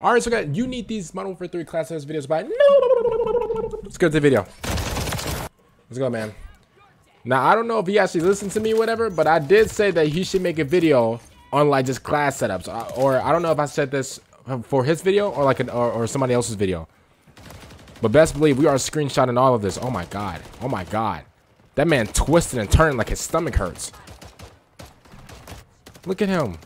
All right, so guys, you need these Modern Warfare 3 class videos by. Let's go to the video. Let's go, man. Now, I don't know if he actually listened to me whatever, but I did say that he should make a video on like just class setups. Or I don't know if I said this for his video or like an, or, or somebody else's video. But best believe we are screenshotting all of this. Oh my god. Oh my god. That man twisted and turned like his stomach hurts. Look at him.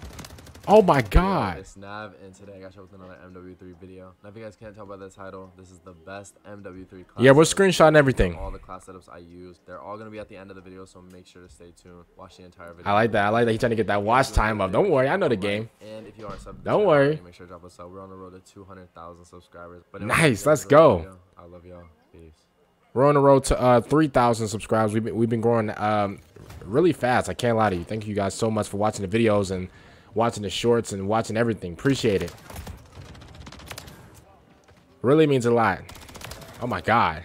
Oh my god. It's Nahv, and today I got you with another MW3 video. Now, if you guys can't tell by the title, this is the best MW3 class. Yeah, we're screenshotting everything. All the class setups I use, they're all gonna be at the end of the video, so make sure to stay tuned. Watch the entire video. I like that. I like that he's trying to get that watch time up. Don't worry, I know the game. And if you are a sub, don't worry. Make sure to drop us up. We're on the road to 200,000 subscribers. But nice. Let's go. I love y'all. Peace. We're on the road to uh, 3,000 subscribers. We've been, we've been growing um, really fast. I can't lie to you. Thank you guys so much for watching the videos and watching the shorts and watching everything. Appreciate it. Really means a lot. Oh my god.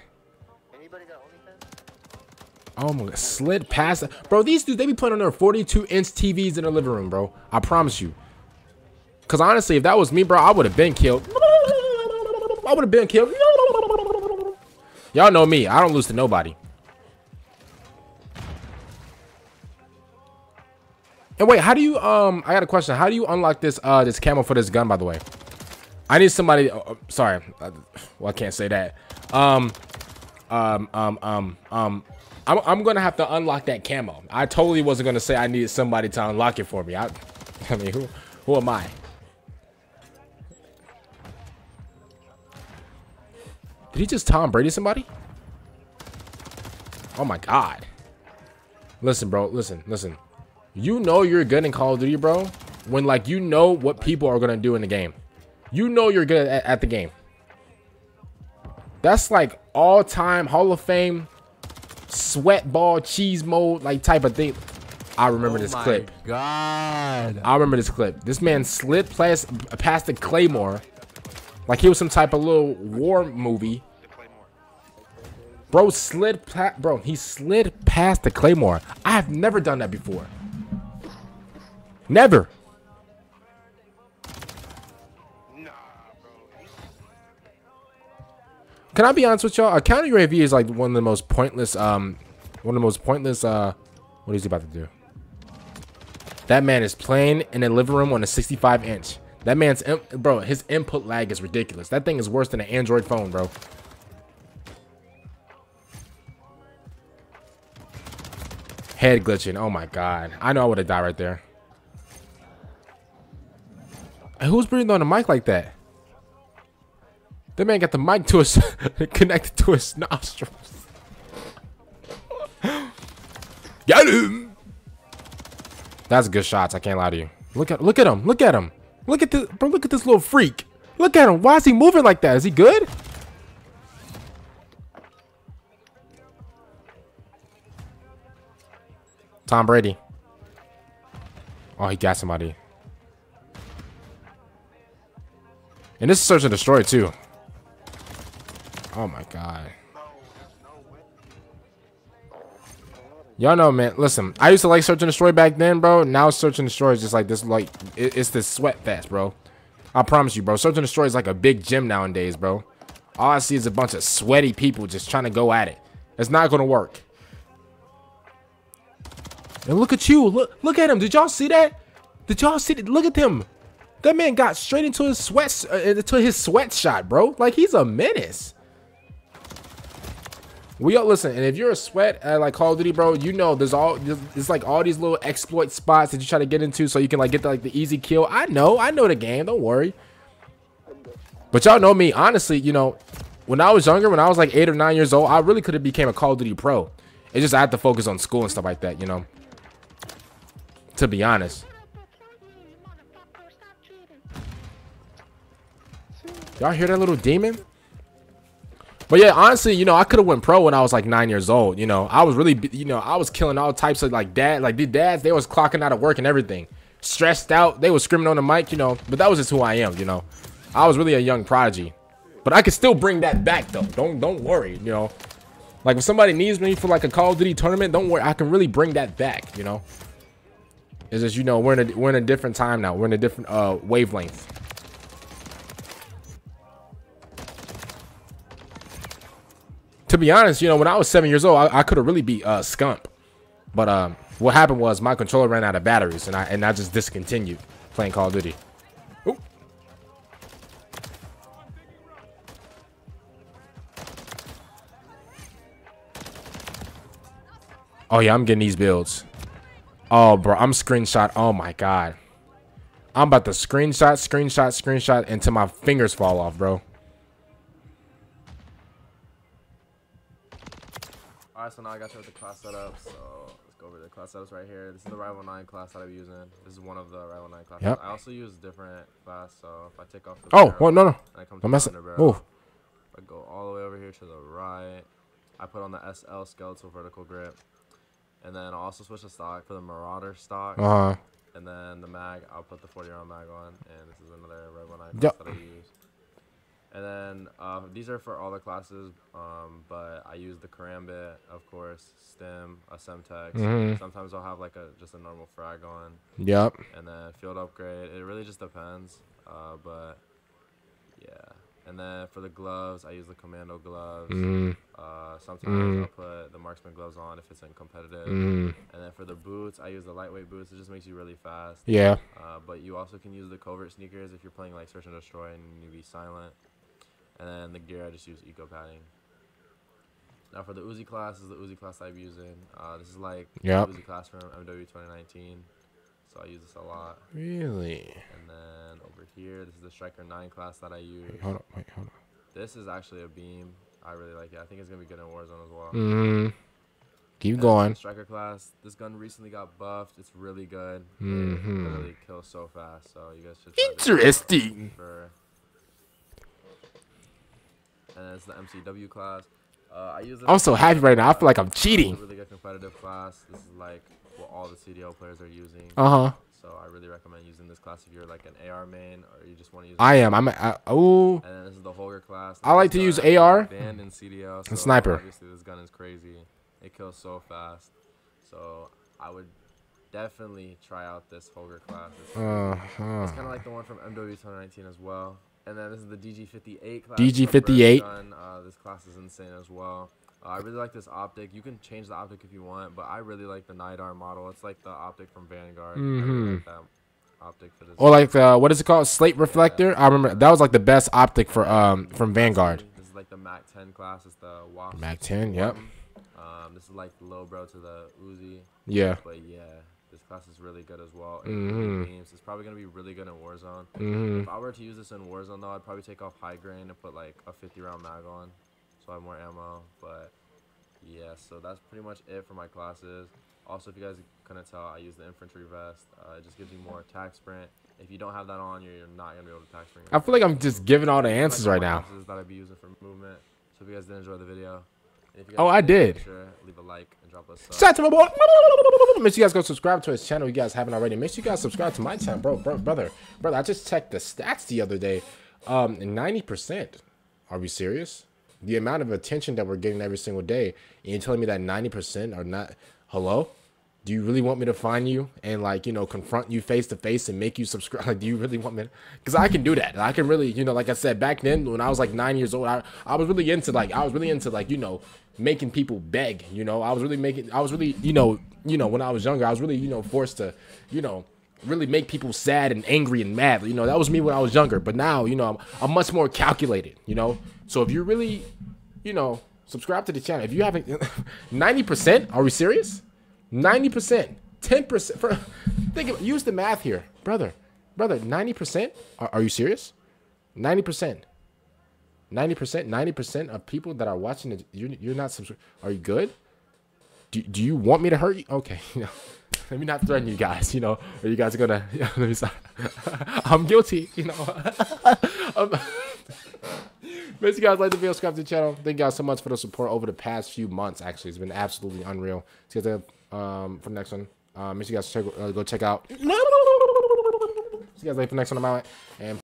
Oh my slid past bro these dudes they be putting on their 42 inch TVs in their living room bro I promise you cause honestly if that was me bro I would have been killed I would have been killed y'all know me I don't lose to nobody And wait, how do you um I got a question. How do you unlock this uh this camo for this gun by the way? I need somebody uh, sorry. Uh, well, I can't say that. Um um um um um I'm I'm to have to unlock that camo. I totally wasn't to say I needed somebody to unlock it for me. I I mean, who who am I? Did he just Tom Brady somebody? Oh my god. Listen, bro. Listen, listen. You know you're good in Call of Duty, bro, when like you know what people are gonna do in the game. You know you're good at, at the game. That's like all-time Hall of Fame sweat ball cheese mode like type of thing. I remember oh this clip. God. I remember this clip. This man slid past, past the Claymore like he was some type of little war movie. Bro slid, bro, he slid past the Claymore. I have never done that before. Never. Can I be honest with y'all? A counter UAV is like one of the most pointless, um, one of the most pointless, uh, what is he about to do? That man is playing in a living room on a 65 inch. That man's, bro, his input lag is ridiculous. That thing is worse than an Android phone, bro. Head glitching. Oh my god. I know I would have died right there. Who's breathing on the mic like that? That man got the mic to his connected to his nostrils. Get him! That's good shots. I can't lie to you. Look at look at him. Look at him. Look at this bro. Look at this little freak. Look at him. Why is he moving like that? Is he good? Tom Brady. Oh, he got somebody. And this is search and destroy too. Oh my god. Y'all know, man. Listen, I used to like search and destroy back then, bro. Now search and destroy is just like this, like it, it's this sweat fest, bro. I promise you, bro. Search and destroy is like a big gym nowadays, bro. All I see is a bunch of sweaty people just trying to go at it. It's not gonna work. And look at you. Look, look at him. Did y'all see that? Did y'all see it? Look at him. That man got straight into his sweat, uh, into his sweat shot, bro. Like he's a menace. We all listen, and if you're a sweat at like Call of Duty, bro, you know there's all it's like all these little exploit spots that you try to get into so you can like get the, like the easy kill. I know, I know the game. Don't worry. But y'all know me, honestly. You know, when I was younger, when I was like eight or nine years old, I really could have became a Call of Duty pro. It's just I had to focus on school and stuff like that. You know, to be honest. Y'all hear that little demon? But yeah, honestly, you know, I could have went pro when I was like nine years old. You know, I was really, you know, I was killing all types of like dad, like the dads. They was clocking out of work and everything, stressed out. They was screaming on the mic, you know. But that was just who I am, you know. I was really a young prodigy, but I could still bring that back though. Don't don't worry, you know. Like if somebody needs me for like a Call of Duty tournament, don't worry, I can really bring that back, you know. It's just you know we're in a we're in a different time now. We're in a different uh wavelength. To be honest, you know, when I was seven years old, I, I could have really beat uh, Scump. But um, what happened was my controller ran out of batteries, and I and I just discontinued playing Call of Duty. Ooh. Oh yeah, I'm getting these builds. Oh, bro, I'm screenshot. Oh my god, I'm about to screenshot, screenshot, screenshot until my fingers fall off, bro. Alright, so now I got you with the class setup. So let's go over the class setups right here. This is the Rival 9 class that I'm using. This is one of the Rival 9 classes. Yep. I also use different class, so if I take off the Oh, barrel well, no, no. I come to Don't the mess it. Move. I go all the way over here to the right. I put on the SL skeletal vertical grip. And then I'll also switch the stock for the Marauder stock. Uh huh. And then the mag, I'll put the 40 round mag on. And this is another Red 1 class Yep. that I use. And then uh, these are for all the classes, um, but I use the Karambit, of course, Stim, a Semtex. Mhm. Sometimes I'll have like a just a normal frag on, Yep. and then field upgrade. It really just depends, uh, but yeah. And then for the gloves, I use the Commando gloves. Mm. Uh, sometimes Mhm. I'll put the marksman gloves on if it's in competitive. Mm. And then for the boots, I use the lightweight boots. It just makes you really fast. Yeah. Uh, but you also can use the covert sneakers if you're playing like search and destroy and you need to be silent. And then the gear, I just use EOD padding. Now for the Uzi class, this is the Uzi class I'm using. Uh, this is like Yep. the Uzi class from MW 2019, so I use this a lot. Really? And then over here, this is the Striker 9 class that I use. Wait, hold on. Wait, hold on. This is actually a beam. I really like it. I think it's gonna be good in Warzone as well. Mm. Keep And going. Striker class. This gun recently got buffed. It's really good. Mm-hmm. It literally kills so fast. So you guys should. Interesting. For and the MCW class. Uh, I use I'm so happy right now. I feel like I'm cheating. really good competitive class. This is like what all the CDL players are using. Uh huh. So I really recommend using this class if you're like an AR main or you just want to use. I am. I'm. I, oh. And then this is the Holger class. I like to use AR Banned in CDL. So and sniper. Obviously, this gun is crazy. It kills so fast. So I would definitely try out this Holger class. It's, Uh it's kind of like the one from MW 2019 as well. And then this is the DG58 class. DG58. Gun. Uh, this class is insane as well. Uh, I really like this optic. You can change the optic if you want, but I really like the Nydar model. It's like the optic from Vanguard. Mhm. like optic for this. Or like the what is it called? Slate reflector. I remember that was like the best optic for um from Vanguard. This is like the Mac 10 class. It's the WAP. Mac 10. Yep. Um, this is like the low bro to the Uzi. Yeah. But yeah, this class is really good as well. Mhm. really beams. It's probably gonna be really good in Warzone. Mhm. If I were to use this in Warzone though, I'd probably take off high grain and put like a 50 round mag on, so I have more ammo. But yeah, so that's pretty much it for my classes. Also, if you guys couldn't tell, I use the infantry vest. Uh, it just gives you more attack sprint. If you don't have that on, you're, not gonna be able to attack sprint. I feel like I'm just giving all the answers right now. classes that I'd be using for movement. So if you guys did enjoy the video, and if you Oh, I did. Make sure leave a like and drop a sub. Shout out to my boy. Make sure you guys go subscribe to his channel. You guys haven't already. Make sure you guys subscribe to my channel, bro, bro, brother, brother. I just checked the stats the other day. Um, ninety percent. Are we serious? The amount of attention that we're getting every single day, and you're telling me that ninety percent are not. Hello. Do you really want me to find you and like you know confront you face to face and make you subscribe? Like, do you really want me? Because I can do that. I can really, you know, like I said back then when I was like nine years old, I, I was really into like I was really into like you know making people beg. You know, I was really making. I was really you know you know when I was younger, I was really you know forced to you know really make people sad and angry and mad. You know, that was me when I was younger. But now you know I'm, I'm much more calculated. You know, so if you really you know subscribe to the channel, if you haven't, ninety percent, are we serious? Ninety percent, ten percent. For think of use the math here, brother, brother. Ninety percent. Are, are you serious? Ninety percent. Ninety percent. Ninety percent of people that are watching it, you're you're not subscribed. Are you good? Do, do you want me to hurt you? Okay, you know, let me not threaten you guys. You know, or you guys are gonna. Let me stop. I'm guilty. You know. um, Make sure you guys like the video, subscribe to the channel. Thank you guys so much for the support over the past few months. Actually, it's been absolutely unreal. See you guys um, for the next one. Uh, make sure you guys check, uh, go check out. See you guys later for the next one. I'm out. And